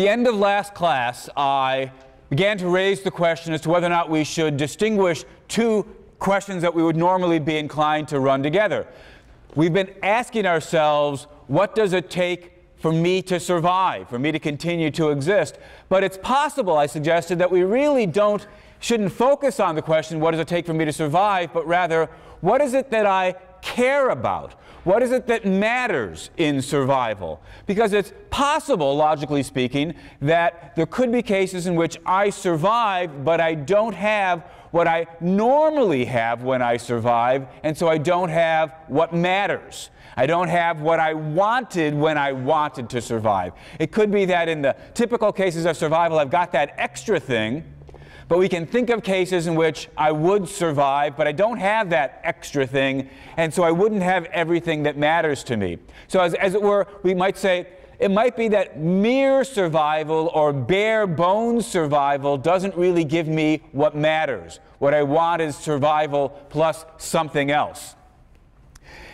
the end of last class, I began to raise the question as to whether or not we should distinguish two questions that we would normally be inclined to run together. We've been asking ourselves, what does it take for me to survive, for me to continue to exist? But it's possible, I suggested, that we really don't, shouldn't focus on the question, what does it take for me to survive, but rather, what is it that I care about? What is it that matters in survival? Because it's possible, logically speaking, that there could be cases in which I survive, but I don't have what I normally have when I survive, and so I don't have what matters. I don't have what I wanted when I wanted to survive. It could be that in the typical cases of survival, I've got that extra thing but we can think of cases in which I would survive, but I don't have that extra thing, and so I wouldn't have everything that matters to me. So, as, as it were, we might say, it might be that mere survival or bare bones survival doesn't really give me what matters. What I want is survival plus something else.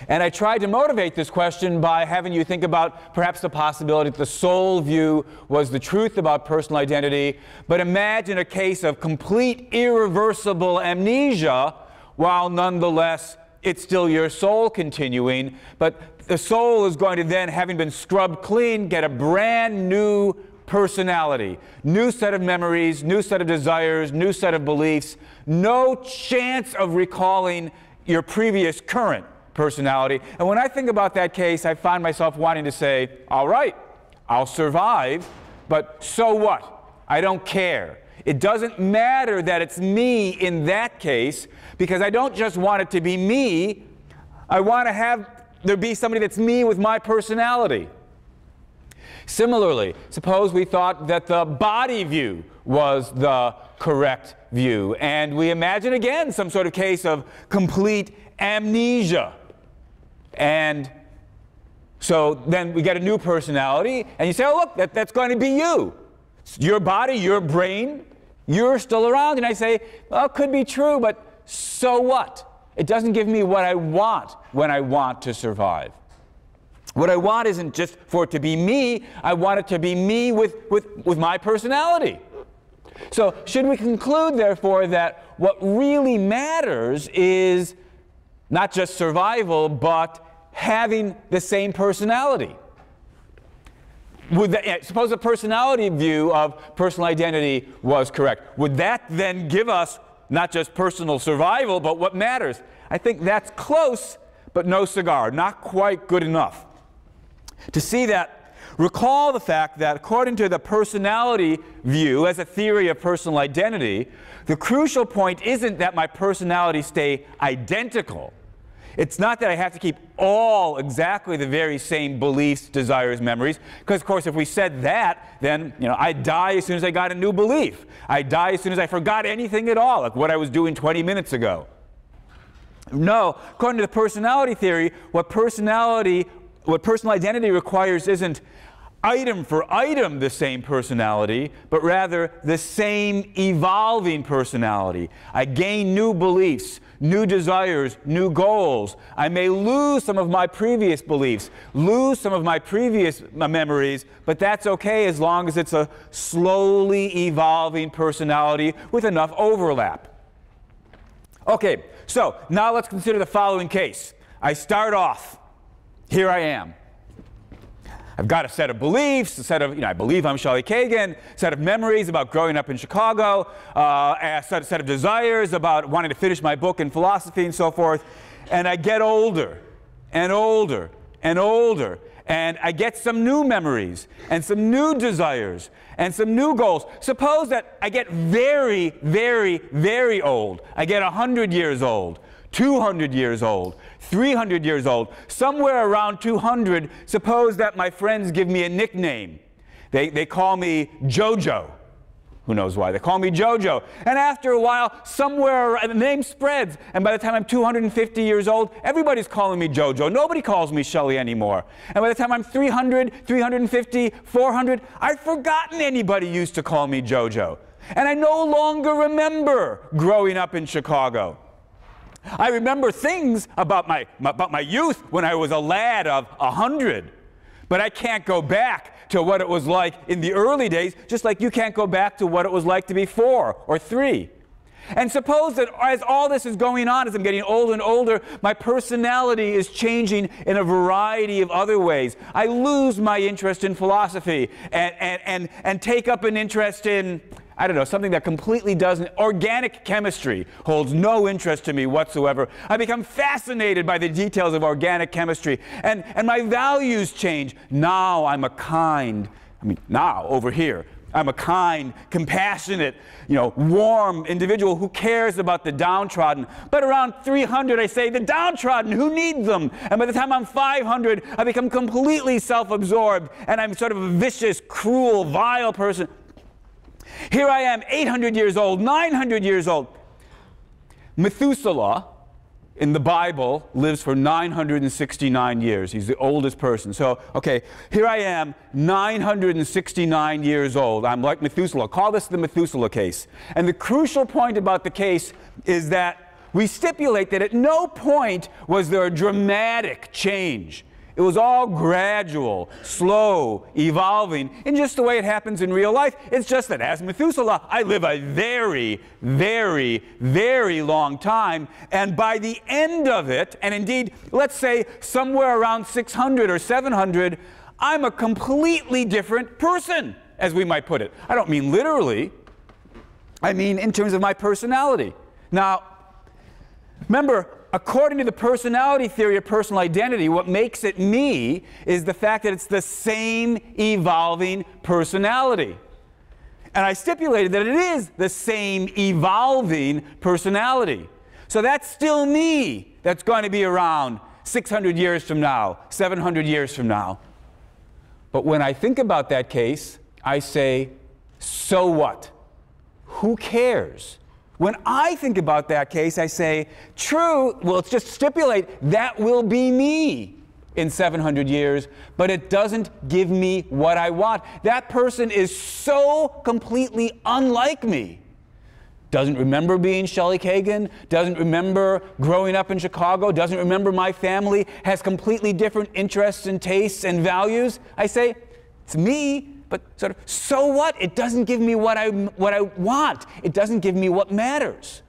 And I tried to motivate this question by having you think about perhaps the possibility that the soul view was the truth about personal identity, but imagine a case of complete irreversible amnesia while nonetheless it's still your soul continuing. But the soul is going to then, having been scrubbed clean, get a brand new personality, new set of memories, new set of desires, new set of beliefs, no chance of recalling your previous current personality. And when I think about that case, I find myself wanting to say, all right, I'll survive, but so what? I don't care. It doesn't matter that it's me in that case because I don't just want it to be me. I want to have there be somebody that's me with my personality. Similarly, suppose we thought that the body view was the correct view, and we imagine again some sort of case of complete amnesia. And so then we get a new personality, and you say, oh, look, that, that's going to be you. Your body, your brain, you're still around. And I say, well, it could be true, but so what? It doesn't give me what I want when I want to survive. What I want isn't just for it to be me, I want it to be me with, with, with my personality. So, should we conclude, therefore, that what really matters is not just survival, but having the same personality. That, suppose the personality view of personal identity was correct. Would that then give us not just personal survival, but what matters? I think that's close, but no cigar, not quite good enough. To see that, recall the fact that according to the personality view as a theory of personal identity, the crucial point isn't that my personality stay identical it's not that I have to keep all exactly the very same beliefs, desires, memories, because of course if we said that, then you know I die as soon as I got a new belief. I die as soon as I forgot anything at all, like what I was doing 20 minutes ago. No, according to the personality theory, what personality, what personal identity requires isn't item for item the same personality, but rather the same evolving personality. I gain new beliefs, new desires, new goals. I may lose some of my previous beliefs, lose some of my previous memories, but that's okay as long as it's a slowly evolving personality with enough overlap. Okay, so now let's consider the following case. I start off, here I am. I've got a set of beliefs, a set of, you know, I believe I'm Shelly Kagan, a set of memories about growing up in Chicago, uh, a set, set of desires about wanting to finish my book in philosophy and so forth. And I get older and older and older. And I get some new memories and some new desires and some new goals. Suppose that I get very, very, very old. I get 100 years old, 200 years old. 300 years old, somewhere around 200, suppose that my friends give me a nickname. They, they call me JoJo. Who knows why? They call me JoJo. And after a while, somewhere the name spreads. And by the time I'm 250 years old, everybody's calling me JoJo. Nobody calls me Shelly anymore. And by the time I'm 300, 350, 400, I've forgotten anybody used to call me JoJo. And I no longer remember growing up in Chicago. I remember things about my, about my youth when I was a lad of a hundred. But I can't go back to what it was like in the early days, just like you can't go back to what it was like to be four or three. And suppose that as all this is going on, as I'm getting older and older, my personality is changing in a variety of other ways. I lose my interest in philosophy and, and, and, and take up an interest in, I don't know, something that completely doesn't. Organic chemistry holds no interest to me whatsoever. I become fascinated by the details of organic chemistry, and, and my values change. Now I'm a kind, I mean, now over here, I'm a kind, compassionate, you know, warm individual who cares about the downtrodden. But around 300, I say, the downtrodden, who need them? And by the time I'm 500, I become completely self absorbed and I'm sort of a vicious, cruel, vile person. Here I am, 800 years old, 900 years old. Methuselah, in the Bible lives for 969 years. He's the oldest person. So, okay, here I am, 969 years old. I'm like Methuselah. Call this the Methuselah case. And the crucial point about the case is that we stipulate that at no point was there a dramatic change it was all gradual, slow, evolving, in just the way it happens in real life. It's just that as Methuselah, I live a very, very, very long time. And by the end of it, and indeed, let's say somewhere around 600 or 700, I'm a completely different person, as we might put it. I don't mean literally, I mean in terms of my personality. Now, remember, according to the personality theory of personal identity, what makes it me is the fact that it's the same evolving personality. And I stipulated that it is the same evolving personality. So that's still me that's going to be around 600 years from now, 700 years from now. But when I think about that case, I say, so what? Who cares? When I think about that case, I say, true, well, let's just stipulate that will be me in 700 years, but it doesn't give me what I want. That person is so completely unlike me. Doesn't remember being Shelly Kagan, doesn't remember growing up in Chicago, doesn't remember my family, has completely different interests and tastes and values. I say, it's me, but sort of, so what? It doesn't give me what I, what I want. It doesn't give me what matters.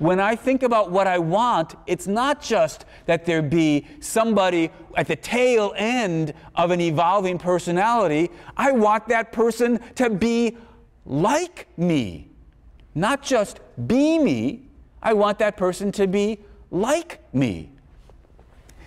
When I think about what I want, it's not just that there be somebody at the tail end of an evolving personality. I want that person to be like me, not just be me. I want that person to be like me.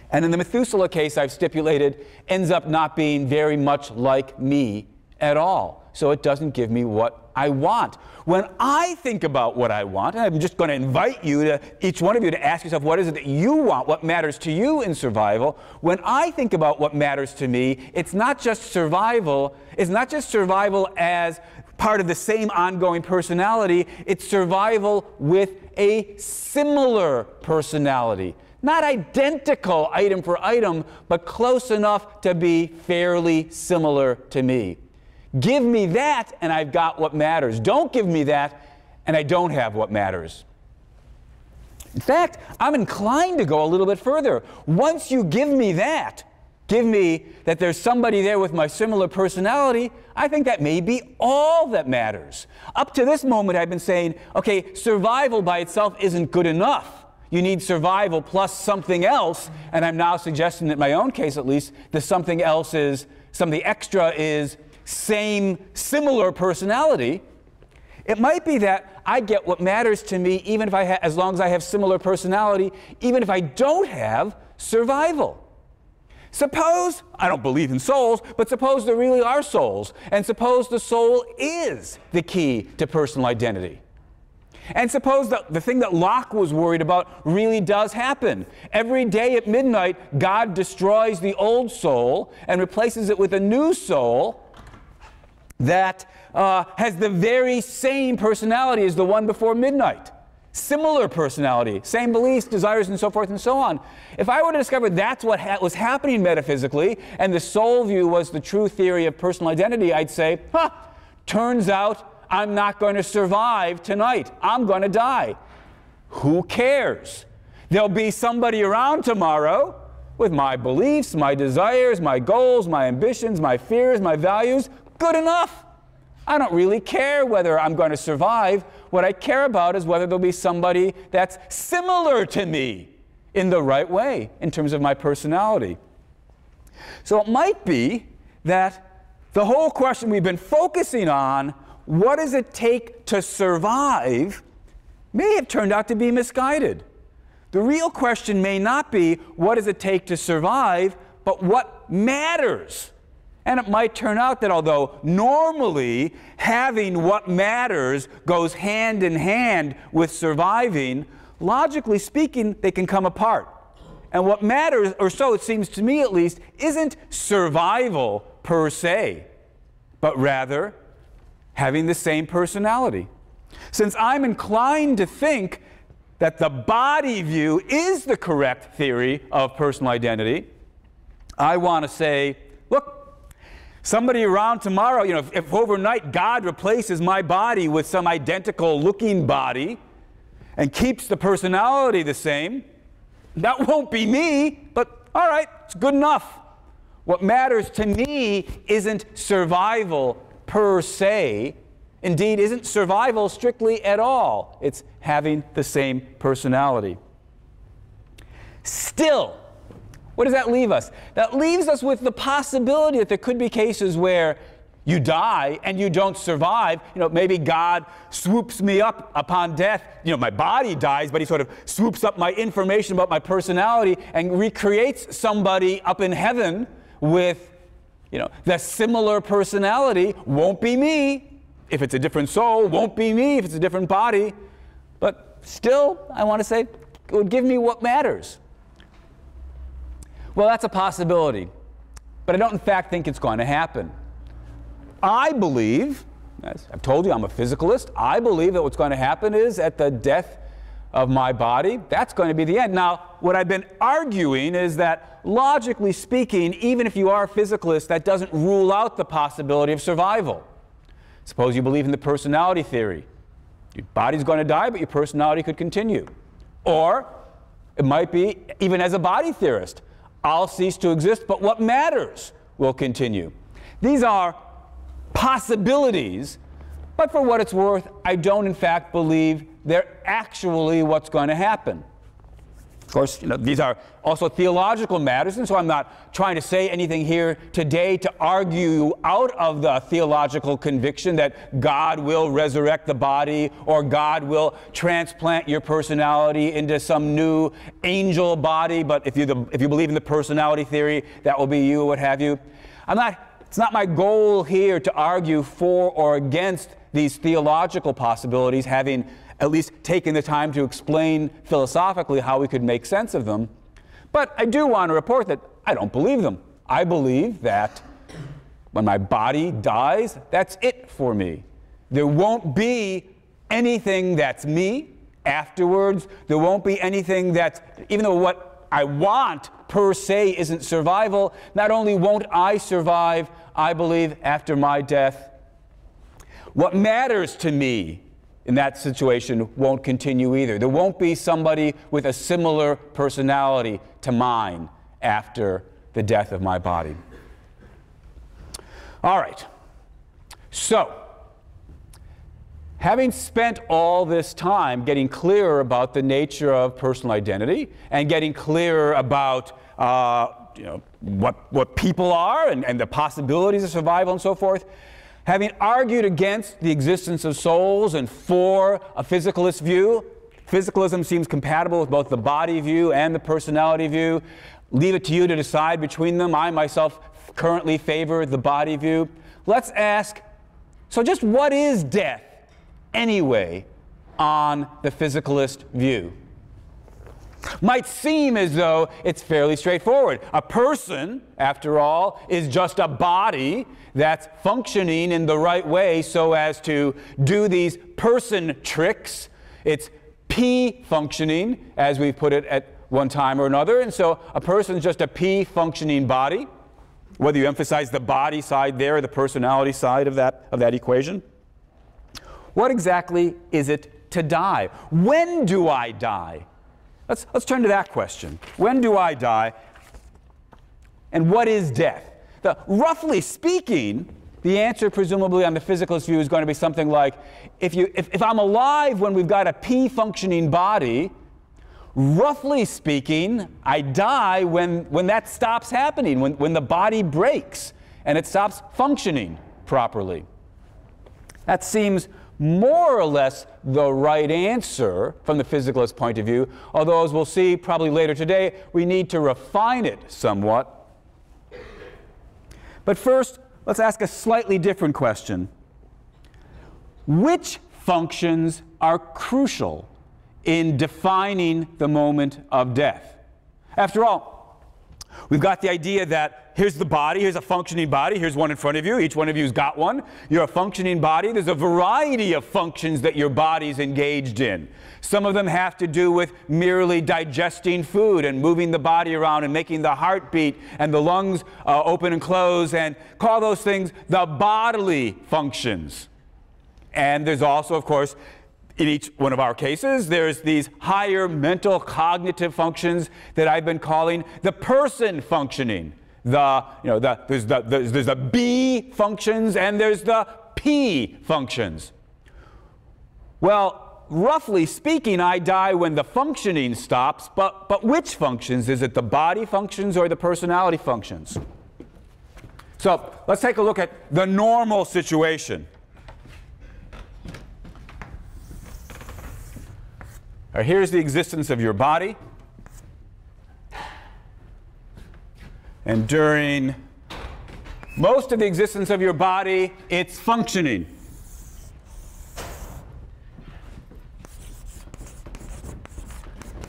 And in the Methuselah case, I've stipulated, ends up not being very much like me at all. So it doesn't give me what I want. When I think about what I want, I'm just going to invite you to, each one of you, to ask yourself, what is it that you want? What matters to you in survival? When I think about what matters to me, it's not just survival, it's not just survival as part of the same ongoing personality, it's survival with a similar personality. Not identical item for item, but close enough to be fairly similar to me. Give me that, and I've got what matters. Don't give me that, and I don't have what matters. In fact, I'm inclined to go a little bit further. Once you give me that, give me that there's somebody there with my similar personality, I think that may be all that matters. Up to this moment, I've been saying, okay, survival by itself isn't good enough. You need survival plus something else, and I'm now suggesting that in my own case at least, the something else is, something extra is same, similar personality, it might be that I get what matters to me even if I ha- as long as I have similar personality, even if I don't have survival. Suppose, I don't believe in souls, but suppose there really are souls, and suppose the soul is the key to personal identity. And suppose that the thing that Locke was worried about really does happen. Every day at midnight, God destroys the old soul and replaces it with a new soul that uh, has the very same personality as the one before midnight. Similar personality, same beliefs, desires, and so forth and so on. If I were to discover that's what ha- was happening metaphysically, and the soul view was the true theory of personal identity, I'd say, huh, turns out I'm not going to survive tonight. I'm going to die. Who cares? There'll be somebody around tomorrow with my beliefs, my desires, my goals, my ambitions, my fears, my values, good enough. I don't really care whether I'm going to survive. What I care about is whether there'll be somebody that's similar to me in the right way in terms of my personality. So it might be that the whole question we've been focusing on, what does it take to survive, may have turned out to be misguided. The real question may not be what does it take to survive, but what matters. And it might turn out that although normally having what matters goes hand in hand with surviving, logically speaking, they can come apart. And what matters, or so it seems to me at least, isn't survival per se, but rather having the same personality. Since I'm inclined to think that the body view is the correct theory of personal identity, I want to say, somebody around tomorrow, you know, if, if, overnight God replaces my body with some identical looking body and keeps the personality the same, that won't be me, but all right, it's good enough. What matters to me isn't survival per se. Indeed, isn't survival strictly at all. It's having the same personality. Still, what does that leave us? That leaves us with the possibility that there could be cases where you die and you don't survive. You know, maybe God swoops me up upon death. You know, my body dies, but he sort of swoops up my information about my personality and recreates somebody up in heaven with, you know, the similar personality. Won't be me if it's a different soul, won't be me if it's a different body. But still, I want to say, it would give me what matters. Well, that's a possibility, but I don't, in fact, think it's going to happen. I believe, as I've told you, I'm a physicalist. I believe that what's going to happen is at the death of my body, that's going to be the end. Now, what I've been arguing is that, logically speaking, even if you are a physicalist, that doesn't rule out the possibility of survival. Suppose you believe in the personality theory. Your body's going to die, but your personality could continue. Or it might be, even as a body theorist, I'll cease to exist, but what matters will continue. These are possibilities, but for what it's worth, I don't in fact believe they're actually what's going to happen. Of course, you know, these are also theological matters, and so I'm not trying to say anything here today to argue you out of the theological conviction that God will resurrect the body or God will transplant your personality into some new angel body. But if you, the, if you believe in the personality theory, that will be you, what have you. I'm not, it's not my goal here to argue for or against these theological possibilities, having at least taken the time to explain philosophically how we could make sense of them. But I do want to report that I don't believe them. I believe that when my body dies, that's it for me. There won't be anything that's me afterwards. There won't be anything that's, even though what I want per se isn't survival, not only won't I survive, I believe after my death, what matters to me in that situation won't continue either. There won't be somebody with a similar personality to mine after the death of my body. All right. So, having spent all this time getting clearer about the nature of personal identity and getting clearer about uh, you know, what, what people are and, and the possibilities of survival and so forth, having argued against the existence of souls and for a physicalist view, physicalism seems compatible with both the body view and the personality view. Leave it to you to decide between them. I myself currently favor the body view. Let's ask so, just what is death anyway on the physicalist view? Might seem as though it's fairly straightforward. A person, after all, is just a body that's functioning in the right way so as to do these person tricks. It's P functioning, as we've put it at one time or another. And so a person is just a P functioning body, whether you emphasize the body side there or the personality side of that, of that equation. What exactly is it to die? When do I die? Let's, let's turn to that question. When do I die? And what is death? The, roughly speaking, the answer, presumably, on the physicalist view is going to be something like if, you, if, if I'm alive when we've got a P functioning body, roughly speaking, I die when, when that stops happening, when, when the body breaks and it stops functioning properly. That seems more or less the right answer from the physicalist point of view, although, as we'll see probably later today, we need to refine it somewhat. But first, let's ask a slightly different question. Which functions are crucial in defining the moment of death? After all, We've got the idea that here's the body, here's a functioning body, here's one in front of you, each one of you's got one. You're a functioning body. There's a variety of functions that your body's engaged in. Some of them have to do with merely digesting food and moving the body around and making the heart beat and the lungs uh, open and close and call those things the bodily functions. And there's also, of course, in each one of our cases, there's these higher mental cognitive functions that I've been calling the person functioning. The, you know, the, there's, the, there's, there's the B functions and there's the P functions. Well, roughly speaking, I die when the functioning stops, but, but which functions? Is it the body functions or the personality functions? So let's take a look at the normal situation. Right, here's the existence of your body. And during most of the existence of your body, it's functioning.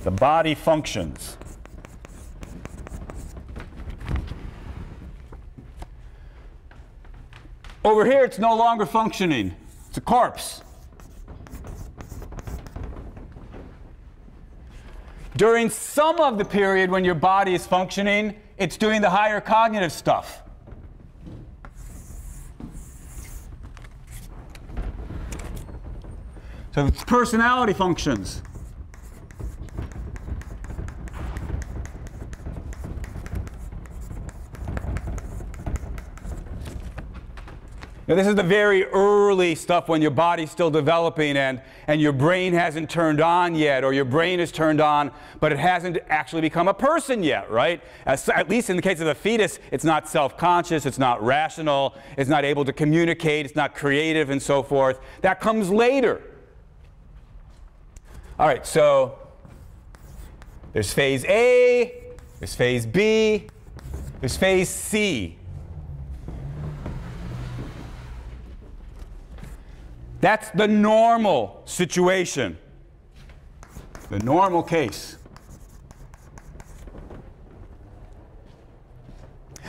The body functions. Over here, it's no longer functioning. It's a corpse. During some of the period when your body is functioning, it's doing the higher cognitive stuff. So it's personality functions. Now, this is the very early stuff when your body's still developing and, and your brain hasn't turned on yet, or your brain is turned on, but it hasn't actually become a person yet, right? As, at least in the case of the fetus, it's not self conscious, it's not rational, it's not able to communicate, it's not creative, and so forth. That comes later. All right, so there's phase A, there's phase B, there's phase C. That's the normal situation, the normal case.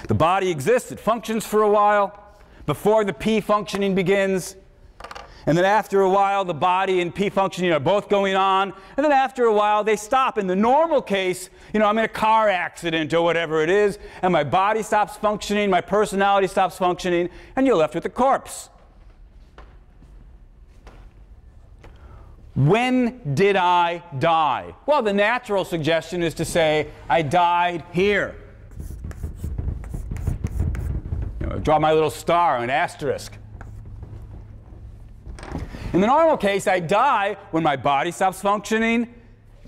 The body exists, it functions for a while before the P functioning begins. And then after a while, the body and P functioning are both going on. And then after a while, they stop. In the normal case, you know, I'm in a car accident or whatever it is, and my body stops functioning, my personality stops functioning, and you're left with a corpse. When did I die? Well, the natural suggestion is to say, I died here. You know, draw my little star, an asterisk. In the normal case, I die when my body stops functioning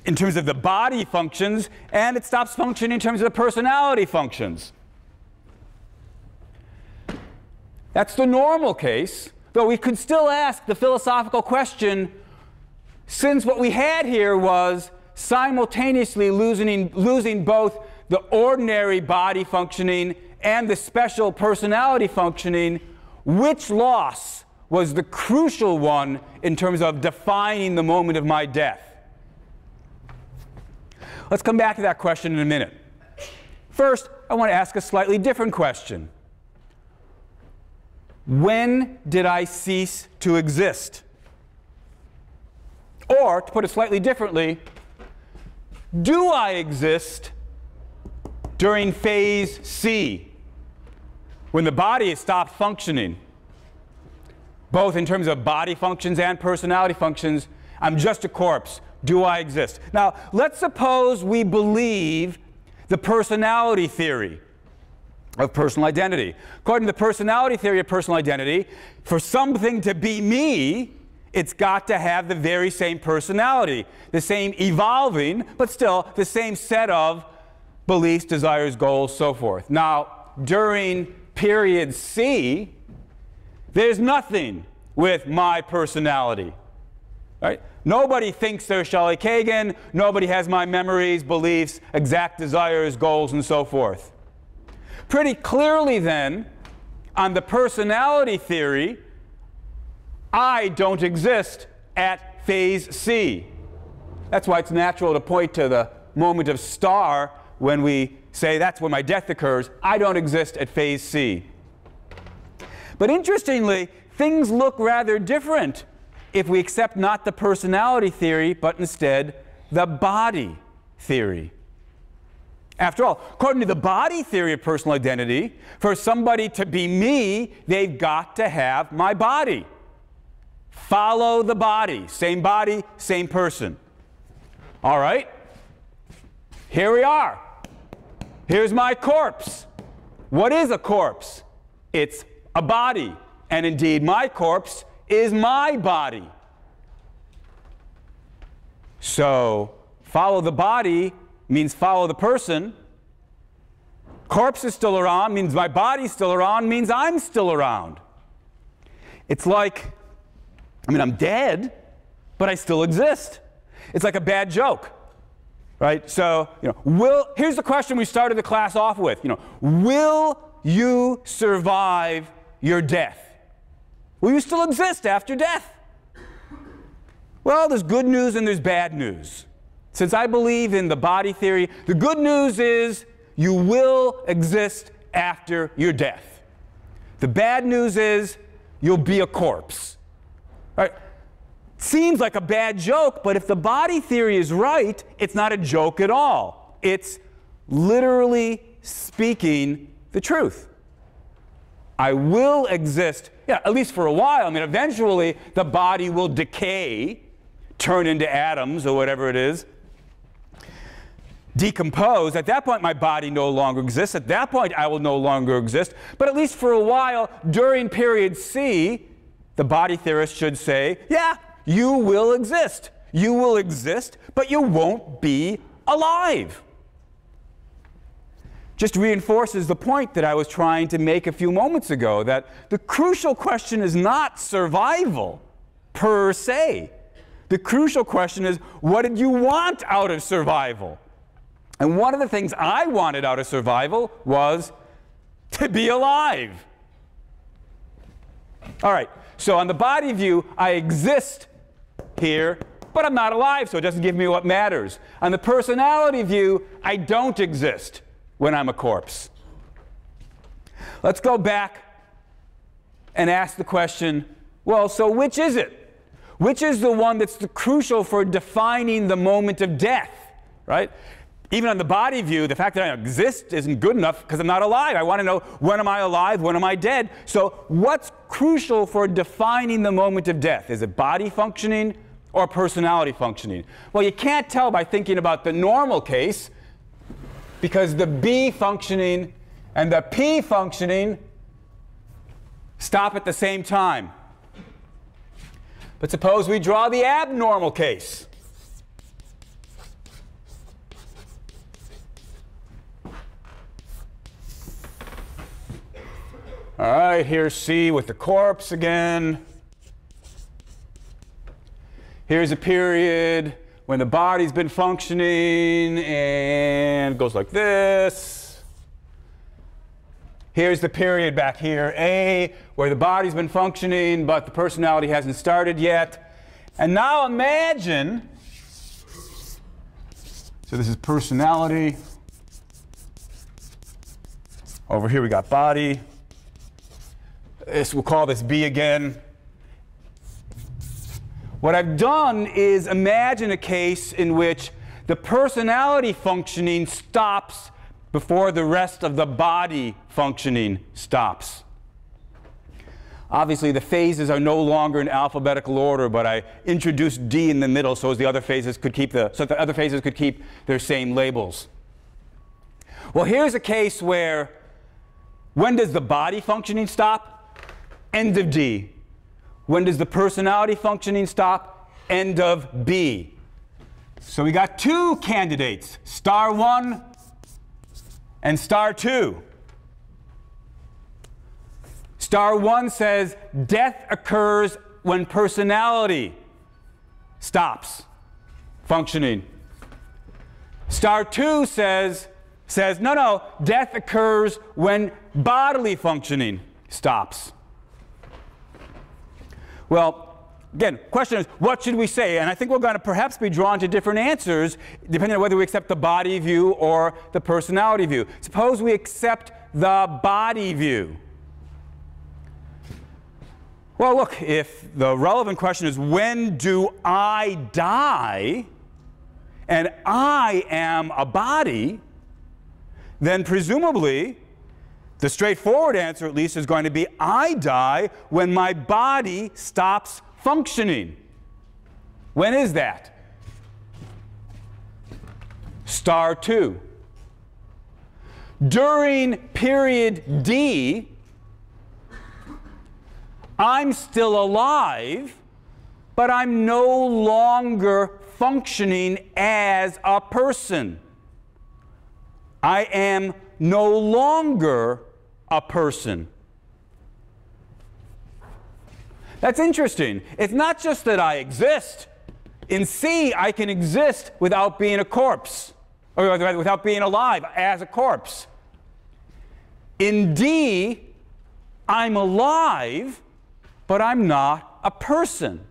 in terms of the body functions, and it stops functioning in terms of the personality functions. That's the normal case, though we could still ask the philosophical question since what we had here was simultaneously losing, losing both the ordinary body functioning and the special personality functioning, which loss was the crucial one in terms of defining the moment of my death? Let's come back to that question in a minute. First, I want to ask a slightly different question. When did I cease to exist? Or, to put it slightly differently, do I exist during phase C, when the body has stopped functioning, both in terms of body functions and personality functions? I'm just a corpse. Do I exist? Now, let's suppose we believe the personality theory. of personal identity. According to the personality theory of personal identity, for something to be me, it's got to have the very same personality, the same evolving, but still the same set of beliefs, desires, goals, so forth. Now, during period C, there's nothing with my personality. Right? Nobody thinks they're Shelly Kagan. Nobody has my memories, beliefs, exact desires, goals, and so forth. Pretty clearly, then, on the personality theory, I don't exist at phase C. That's why it's natural to point to the moment of star when we say that's when my death occurs. I don't exist at phase C. But interestingly, things look rather different if we accept not the personality theory, but instead the body theory. After all, according to the body theory of personal identity, for somebody to be me, they've got to have my body. Follow the body. Same body, same person. All right? Here we are. Here's my corpse. What is a corpse? It's a body. And indeed, my corpse is my body. So, follow the body means follow the person. Corpse is still around means my body's still around means I'm still around. It's like, I mean, I'm dead, but I still exist. It's like a bad joke, right? So, you know, will, here's the question we started the class off with, you know, will you survive your death? Will you still exist after death? Well, there's good news and there's bad news. Since I believe in the body theory, the good news is you will exist after your death. The bad news is you'll be a corpse. Right? Seems like a bad joke, but if the body theory is right, it's not a joke at all. It's literally speaking the truth. I will exist, yeah, at least for a while. I mean, eventually the body will decay, turn into atoms or whatever it is, decompose. At that point, my body no longer exists. At that point, I will no longer exist. But at least for a while, during period C, the body theorist should say, yeah, you will exist. You will exist, but you won't be alive just reinforces the point that I was trying to make a few moments ago that the crucial question is not survival per se. The crucial question is what did you want out of survival? And one of the things I wanted out of survival was to be alive. All right, so on the body view, I exist here, but I'm not alive, so it doesn't give me what matters. On the personality view, I don't exist when I'm a corpse. Let's go back and ask the question well, so which is it? Which is the one that's the crucial for defining the moment of death, right? Even on the body view, the fact that I exist isn't good enough because I'm not alive. I want to know when am I alive, when am I dead? So, what's crucial for defining the moment of death? Is it body functioning or personality functioning? Well, you can't tell by thinking about the normal case because the B functioning and the P functioning stop at the same time. But suppose we draw the abnormal case. All right, here's C with the corpse again. Here's a period when the body's been functioning and goes like this. Here's the period back here, A, where the body's been functioning, but the personality hasn't started yet. And now imagine, so this is personality. Over here we got body. This, we'll call this B again. What I've done is imagine a case in which the personality functioning stops before the rest of the body functioning stops. Obviously, the phases are no longer in alphabetical order, but I introduced D in the middle so as the other phases could keep the so the other phases could keep their same labels. Well, here's a case where When does the body functioning stop? End of D. When does the personality functioning stop? End of B. So we got two candidates, star 1 and star 2. Star 1 says death occurs when personality stops functioning. Star 2 says says no no, death occurs when bodily functioning stops. Well, again, question is, what should we say? And I think we're going to perhaps be drawn to different answers depending on whether we accept the body view or the personality view. Suppose we accept the body view. Well, look, if the relevant question is, when do I die? And I am a body, then presumably the straightforward answer, at least, is going to be I die when my body stops functioning. When is that? Star 2. During period D, I'm still alive, but I'm no longer functioning as a person. I am no longer a person. That's interesting. It's not just that I exist. In C, I can exist without being a corpse, or without being alive as a corpse. In D, I'm alive, but I'm not a person.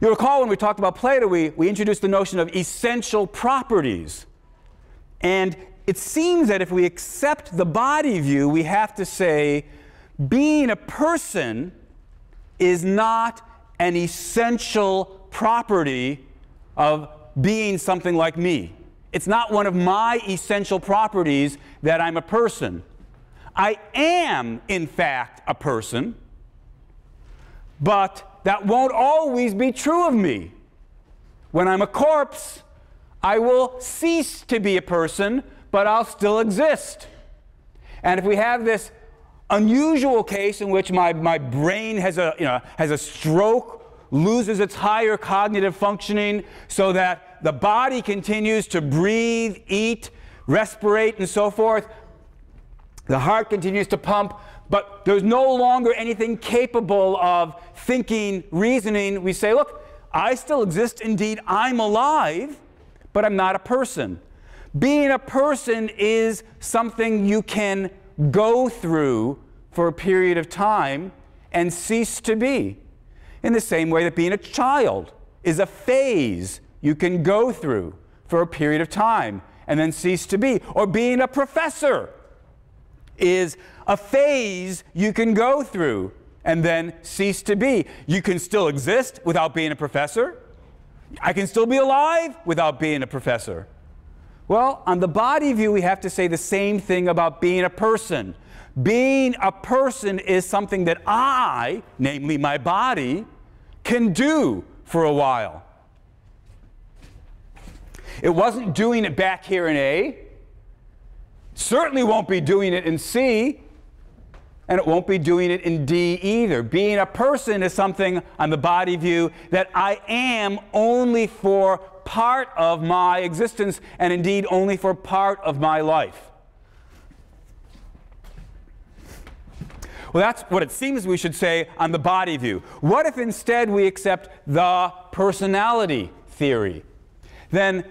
You'll recall when we talked about Plato, we, we introduced the notion of essential properties. And it seems that if we accept the body view, we have to say being a person is not an essential property of being something like me. It's not one of my essential properties that I'm a person. I am, in fact, a person, but that won't always be true of me. When I'm a corpse, I will cease to be a person, but I'll still exist. And if we have this unusual case in which my, my brain has a, you know, has a stroke, loses its higher cognitive functioning, so that the body continues to breathe, eat, respirate, and so forth, the heart continues to pump, but there's no longer anything capable of thinking, reasoning. We say, look, I still exist. Indeed, I'm alive, but I'm not a person. Being a person is something you can go through for a period of time and cease to be. In the same way that being a child is a phase you can go through for a period of time and then cease to be. Or being a professor is a phase you can go through and then cease to be. You can still exist without being a professor. I can still be alive without being a professor. Well, on the body view, we have to say the same thing about being a person. Being a person is something that I, namely my body, can do for a while. It wasn't doing it back here in A. Certainly won't be doing it in C, and it won't be doing it in D either. Being a person is something on the body view that I am only for part of my existence, and indeed only for part of my life. Well, that's what it seems we should say on the body view. What if instead we accept the personality theory? Then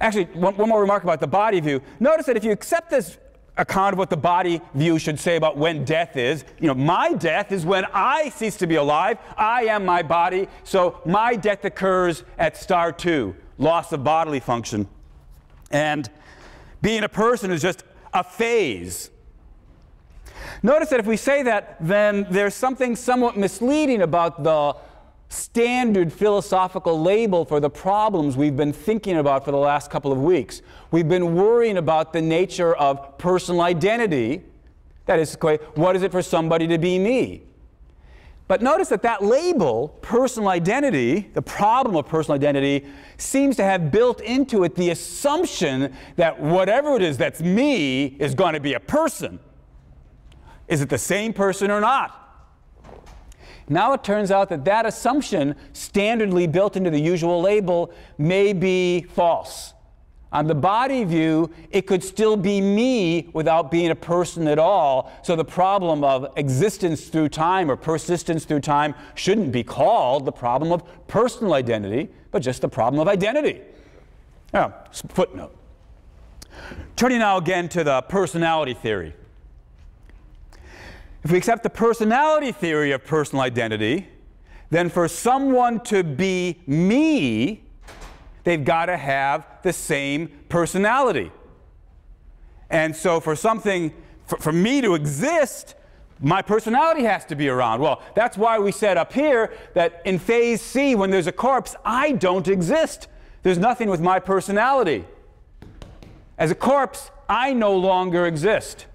Actually, one, one more remark about the body view. Notice that if you accept this account of what the body view should say about when death is. You know, my death is when I cease to be alive. I am my body. So my death occurs at star two, loss of bodily function. And being a person is just a phase. Notice that if we say that, then there's something somewhat misleading about the standard philosophical label for the problems we've been thinking about for the last couple of weeks. We've been worrying about the nature of personal identity. That is, what is it for somebody to be me? But notice that that label, personal identity, the problem of personal identity, seems to have built into it the assumption that whatever it is that's me is going to be a person. Is it the same person or not? Now it turns out that that assumption, standardly built into the usual label, may be false. On the body view, it could still be me without being a person at all. So the problem of existence through time or persistence through time shouldn't be called the problem of personal identity, but just the problem of identity. Now, footnote. Turning now again to the personality theory. If we accept the personality theory of personal identity, then for someone to be me, they've got to have the same personality. And so for something, for, for, me to exist, my personality has to be around. Well, that's why we said up here that in phase C, when there's a corpse, I don't exist. There's nothing with my personality. As a corpse, I no longer exist.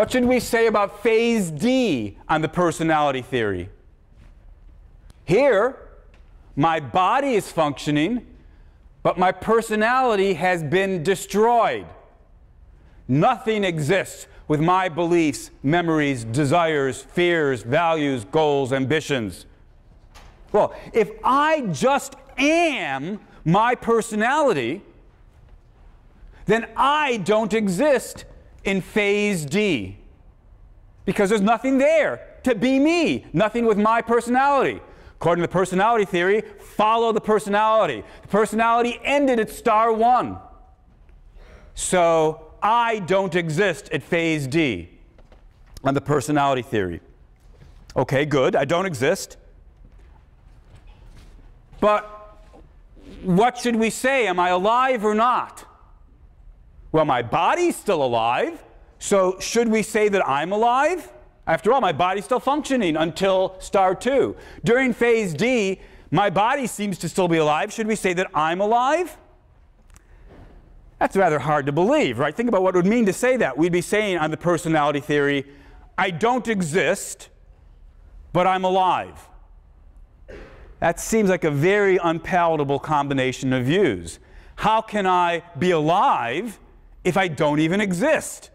What should we say about phase D on the personality theory? Here, my body is functioning, but my personality has been destroyed. Nothing exists with my beliefs, memories, desires, fears, values, goals, ambitions. Well, if I just am my personality, then I don't exist in phase D because there's nothing there to be me, nothing with my personality. According to the personality theory, follow the personality. The personality ended at star one. So I don't exist at phase D on the personality theory. Okay, good. I don't exist. But what should we say? Am I alive or not? Well, my body's still alive. So should we say that I'm alive? After all, my body's still functioning until star two. During phase D, my body seems to still be alive. Should we say that I'm alive? That's rather hard to believe, right? Think about what it would mean to say that. We'd be saying on the personality theory, I don't exist, but I'm alive. That seems like a very unpalatable combination of views. How can I be alive if I don't even exist?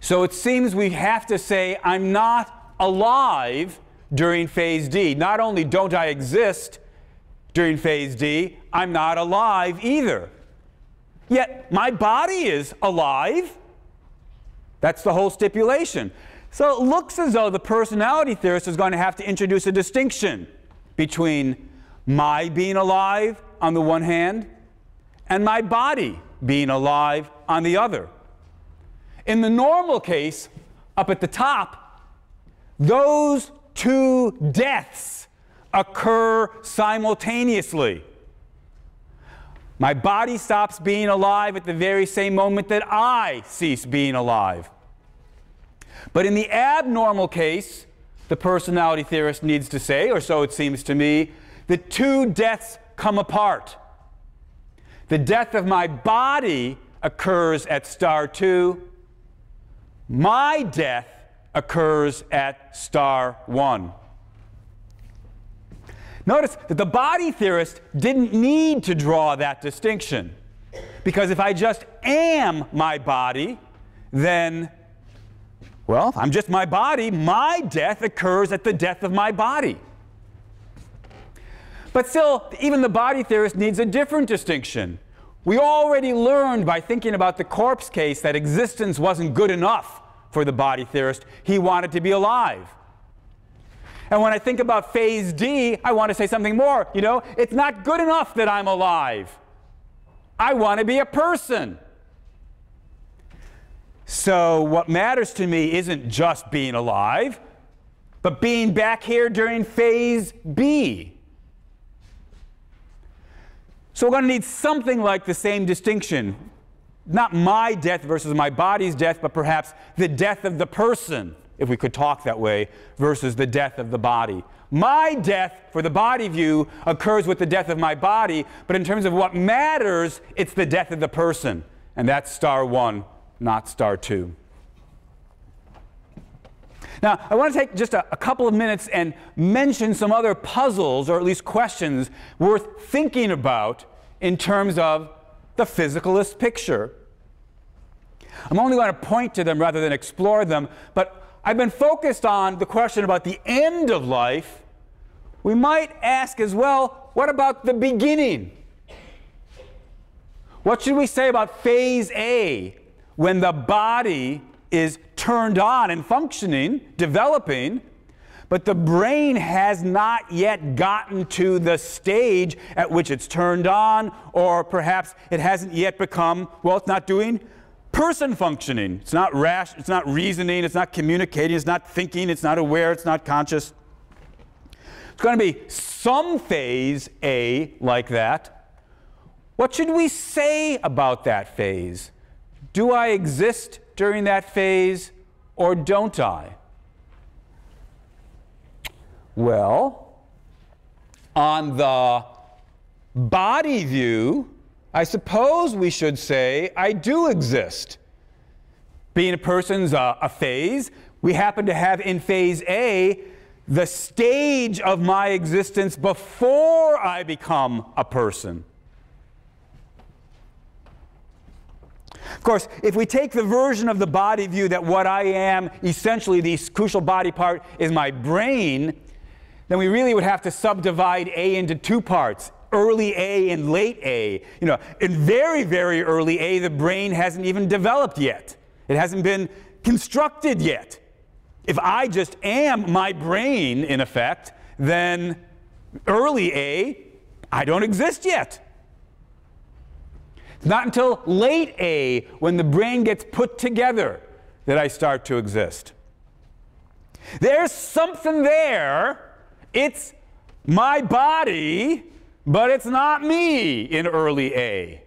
So it seems we have to say, I'm not alive during phase D. Not only don't I exist during phase D, I'm not alive either. Yet my body is alive. That's the whole stipulation. So it looks as though the personality theorist is going to have to introduce a distinction between my being alive on the one hand and my body being alive on the other. In the normal case, up at the top, those two deaths occur simultaneously. My body stops being alive at the very same moment that I cease being alive. But in the abnormal case, the personality theorist needs to say, or so it seems to me, the two deaths come apart. The death of my body occurs at star 2, my death occurs at star one. Notice that the body theorist didn't need to draw that distinction. Because if I just am my body, then, well, I'm just my body. My death occurs at the death of my body. But still, even the body theorist needs a different distinction. We already learned by thinking about the corpse case that existence wasn't good enough for the body theorist. He wanted to be alive. And when I think about phase D, I want to say something more. You know, it's not good enough that I'm alive. I want to be a person. So, what matters to me isn't just being alive, but being back here during phase B. So we're going to need something like the same distinction. Not my death versus my body's death, but perhaps the death of the person, if we could talk that way, versus the death of the body. My death, for the body view, occurs with the death of my body, but in terms of what matters, it's the death of the person. And that's star one, not star two. Now, I want to take just a, a, couple of minutes and mention some other puzzles, or at least questions, worth thinking about in terms of the physicalist picture. I'm only going to point to them rather than explore them, but I've been focused on the question about the end of life. We might ask as well, what about the beginning? What should we say about phase A when the body is turned on and functioning, developing, but the brain has not yet gotten to the stage at which it's turned on, or perhaps it hasn't yet become, well, it's not doing person functioning. It's not rash, it's not reasoning, it's not communicating, it's not thinking, it's not aware, it's not conscious. It's going to be some phase A like that. What should we say about that phase? Do I exist during that phase or don't I? Well, on the body view, I suppose we should say I do exist. Being a person's a, a phase, we happen to have in phase A the stage of my existence before I become a person. Of course, if we take the version of the body view that what I am, essentially the crucial body part, is my brain, then we really would have to subdivide A into two parts early A and late A. You know, in very, very early A, the brain hasn't even developed yet. It hasn't been constructed yet. If I just am my brain, in effect, then early A, I don't exist yet. Not until late A, when the brain gets put together, that I start to exist. There's something there. It's my body, but it's not me in early A.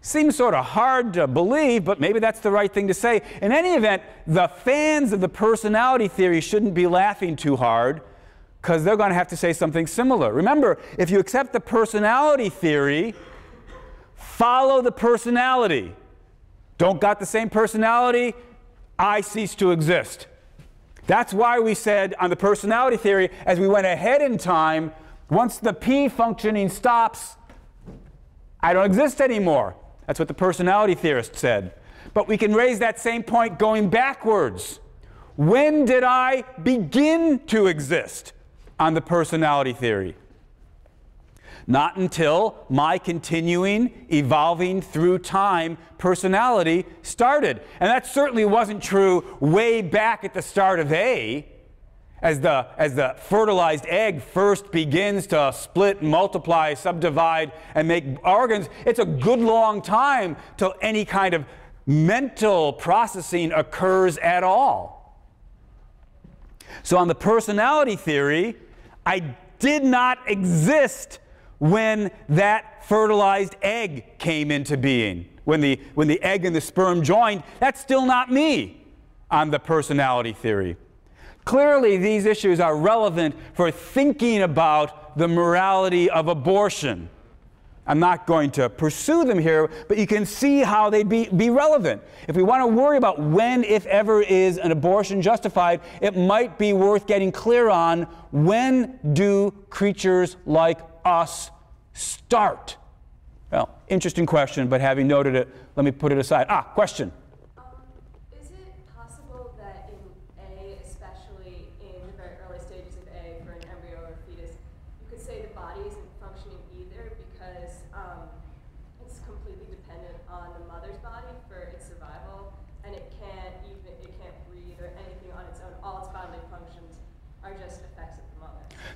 Seems sort of hard to believe, but maybe that's the right thing to say. In any event, the fans of the personality theory shouldn't be laughing too hard because they're going to have to say something similar. Remember, if you accept the personality theory, Follow the personality. Don't got the same personality, I cease to exist. That's why we said on the personality theory, as we went ahead in time, once the P functioning stops, I don't exist anymore. That's what the personality theorist said. But we can raise that same point going backwards. When did I begin to exist on the personality theory? Not until my continuing, evolving through time personality started. And that certainly wasn't true way back at the start of A. As the, as the fertilized egg first begins to split, multiply, subdivide, and make organs, it's a good long time till any kind of mental processing occurs at all. So, on the personality theory, I did not exist when that fertilized egg came into being. When the, when the egg and the sperm joined, that's still not me on the personality theory. Clearly, these issues are relevant for thinking about the morality of abortion. I'm not going to pursue them here, but you can see how they'd be, be relevant. If we want to worry about when, if ever, is an abortion justified, it might be worth getting clear on when do creatures like us start? Well, interesting question, but having noted it, let me put it aside. Ah, question. Um, is it possible that in A, especially in the very early stages of A for an embryo or fetus, you could say the body isn't functioning either because um, it's completely dependent on the mother's body for its survival, and it can't even it can't breathe or anything on its own. All its bodily functions are just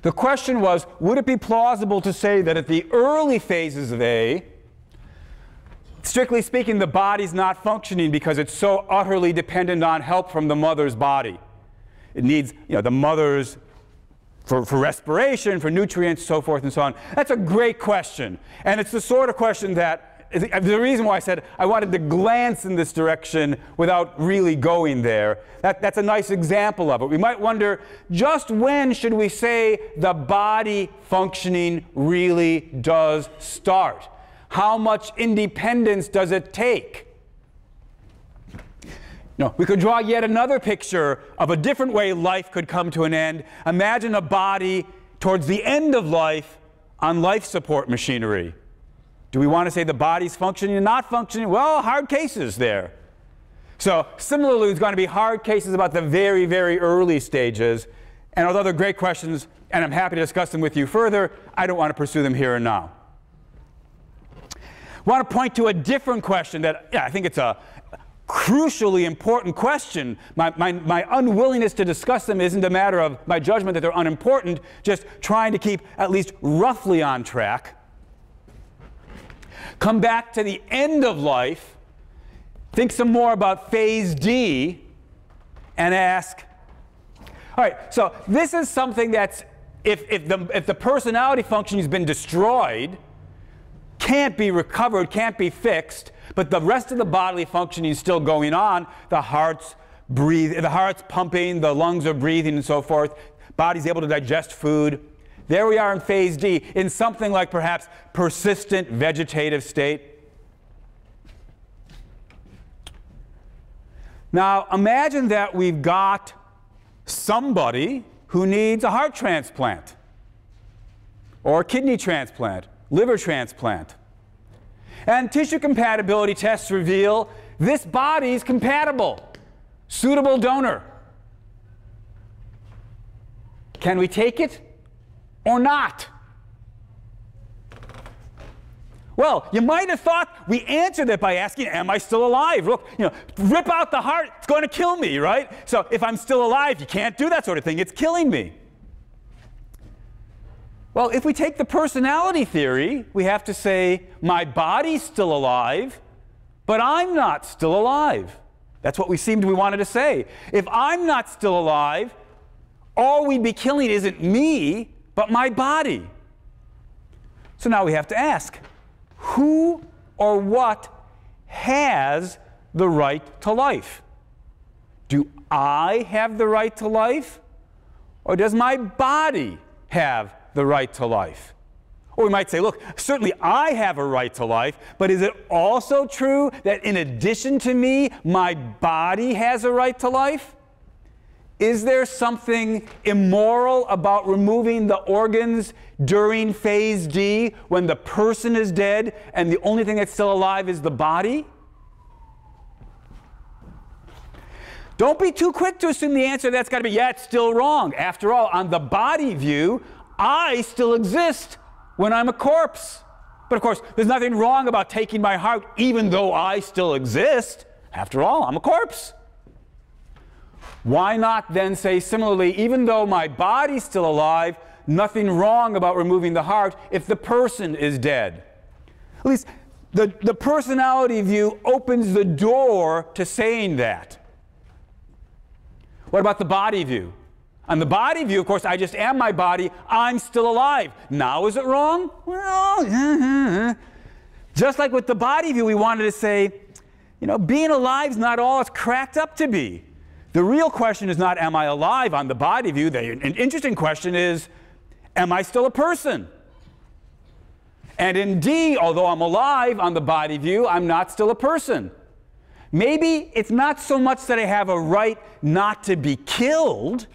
the question was would it be plausible to say that at the early phases of A, strictly speaking, the body's not functioning because it's so utterly dependent on help from the mother's body? It needs, you know, the mother's for, for respiration, for nutrients, so forth and so on. That's a great question. And it's the sort of question that the reason why I said I wanted to glance in this direction without really going there. That, that's a nice example of it. We might wonder just when should we say the body functioning really does start? How much independence does it take? No, we could draw yet another picture of a different way life could come to an end. Imagine a body towards the end of life on life support machinery. Do we want to say the body's functioning and not functioning? Well, hard cases there. So, similarly, there's going to be hard cases about the very, very early stages. And although they're great questions, and I'm happy to discuss them with you further, I don't want to pursue them here and now. I want to point to a different question that yeah, I think it's a crucially important question. My, my, my unwillingness to discuss them isn't a matter of my judgment that they're unimportant, just trying to keep at least roughly on track. Come back to the end of life, think some more about phase D, and ask all right, so this is something that's, if, if, the, if the personality function has been destroyed, can't be recovered, can't be fixed, but the rest of the bodily functioning is still going on. The heart's breathe, the heart's pumping, the lungs are breathing, and so forth. Body's able to digest food. There we are in phase D, in something like perhaps persistent vegetative state. Now imagine that we've got somebody who needs a heart transplant or a kidney transplant, liver transplant. And tissue compatibility tests reveal this body is compatible, suitable donor. Can we take it or not? Well, you might have thought we answered it by asking, Am I still alive? Look, you know, rip out the heart, it's going to kill me, right? So if I'm still alive, you can't do that sort of thing, it's killing me. Well, if we take the personality theory, we have to say, My body's still alive, but I'm not still alive. That's what we seemed we wanted to say. If I'm not still alive, all we'd be killing isn't me, but my body. So now we have to ask who or what has the right to life? Do I have the right to life? Or does my body have the right to life? Or we might say, look, certainly I have a right to life, but is it also true that in addition to me, my body has a right to life? Is there something immoral about removing the organs during phase D when the person is dead and the only thing that's still alive is the body? Don't be too quick to assume the answer that's got to be, yeah, it's still wrong. After all, on the body view, I still exist when I'm a corpse. But of course, there's nothing wrong about taking my heart even though I still exist. After all, I'm a corpse. Why not then say similarly, even though my body's still alive, nothing wrong about removing the heart if the person is dead? At least the, the personality view opens the door to saying that. What about the body view? On the body view, of course, I just am my body. I'm still alive. Now, is it wrong? Well, just like with the body view, we wanted to say, you know, being alive is not all it's cracked up to be. The real question is not, am I alive on the body view? The, an interesting question is, am I still a person? And in D, although I'm alive on the body view, I'm not still a person. Maybe it's not so much that I have a right not to be killed.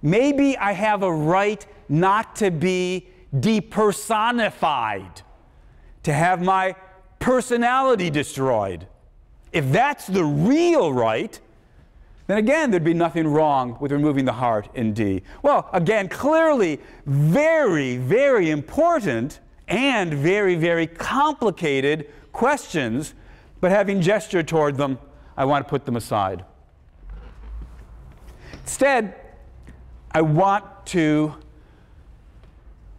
Maybe I have a right not to be depersonified, to have my personality destroyed. If that's the real right, then again, there'd be nothing wrong with removing the heart in D. Well, again, clearly very, very important and very, very complicated questions, but having gestured toward them, I want to put them aside. Instead, I want to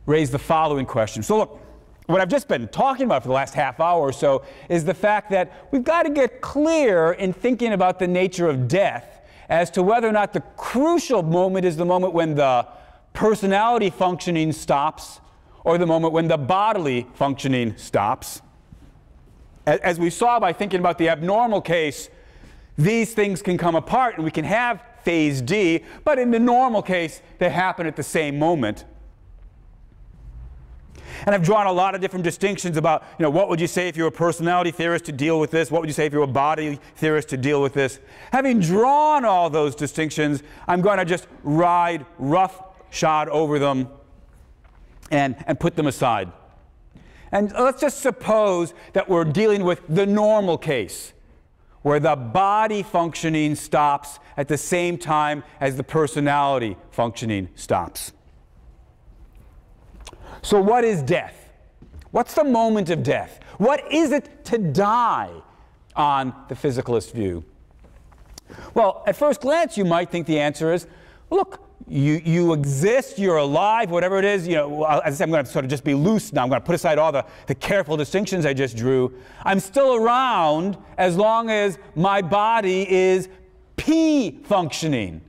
raise the following question. So, look, what I've just been talking about for the last half hour or so is the fact that we've got to get clear in thinking about the nature of death as to whether or not the crucial moment is the moment when the personality functioning stops or the moment when the bodily functioning stops. As we saw by thinking about the abnormal case, these things can come apart and we can have phase D, but in the normal case, they happen at the same moment. And I've drawn a lot of different distinctions about, you know, what would you say if you were a personality theorist to deal with this? What would you say if you were a body theorist to deal with this? Having drawn all those distinctions, I'm going to just ride roughshod over them and, and put them aside. And let's just suppose that we're dealing with the normal case, where the body functioning stops at the same time as the personality functioning stops. So, what is death? What's the moment of death? What is it to die on the physicalist view? Well, at first glance, you might think the answer is look, you, you exist, you're alive, whatever it is. You know, as I said, I'm going to sort of just be loose now. I'm going to put aside all the, the careful distinctions I just drew. I'm still around as long as my body is P functioning.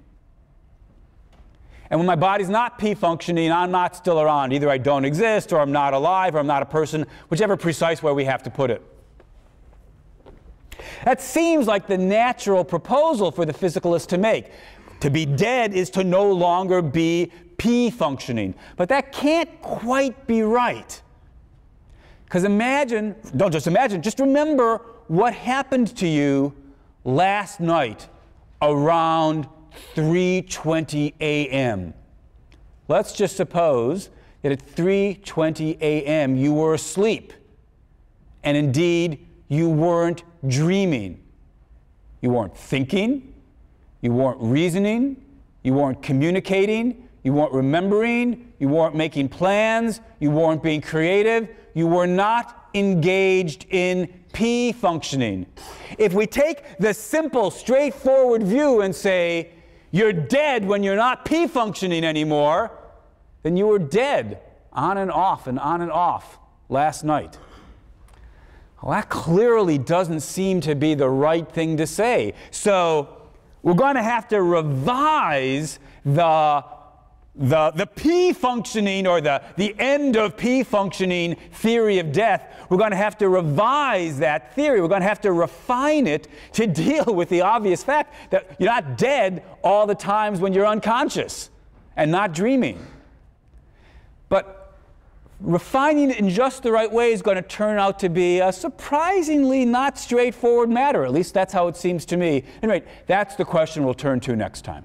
And when my body's not P functioning, I'm not still around. Either I don't exist, or I'm not alive, or I'm not a person, whichever precise way we have to put it. That seems like the natural proposal for the physicalist to make. To be dead is to no longer be P functioning. But that can't quite be right. Because imagine, don't just imagine, just remember what happened to you last night around 3:20 a.m. Let's just suppose that at 3:20 a.m. you were asleep. And indeed, you weren't dreaming. You weren't thinking, you weren't reasoning, you weren't communicating, you weren't remembering, you weren't making plans, you weren't being creative, you were not engaged in P functioning. If we take the simple, straightforward view and say, you're dead when you're not P functioning anymore, then you were dead on and off and on and off last night. Well, that clearly doesn't seem to be the right thing to say. So we're going to have to revise the the, the P functioning or the, the end of P functioning theory of death, we're going to have to revise that theory. We're going to have to refine it to deal with the obvious fact that you're not dead all the times when you're unconscious and not dreaming. But refining it in just the right way is going to turn out to be a surprisingly not straightforward matter. At least that's how it seems to me. Anyway, that's the question we'll turn to next time.